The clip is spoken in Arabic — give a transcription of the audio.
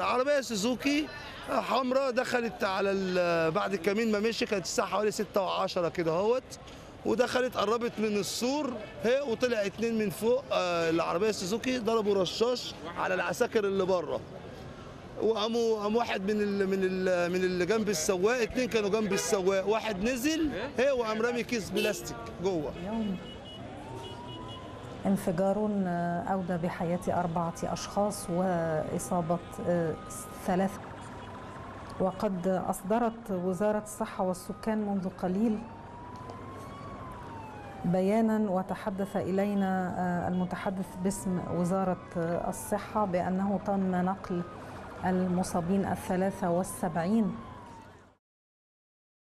العربية سوزوكي حمراء دخلت على بعد الكمين ما مشي كانت الساعة حوالي 6 و10 كده اهوت ودخلت قربت من السور هي وطلع اتنين من فوق آه، العربية سوزوكي ضربوا رشاش على العساكر اللي بره. وقاموا قام واحد من ال من ال من اللي جنب السواق اتنين كانوا جنب السواق واحد نزل هي وقام رامي كيس بلاستيك جوه. انفجار أودى بحياة أربعة أشخاص وإصابة آه، ثلاثة. وقد أصدرت وزارة الصحة والسكان منذ قليل بيانا وتحدث إلينا آه، المتحدث باسم وزارة آه، الصحة بأنه تم نقل المصابين الثلاثة والسبعين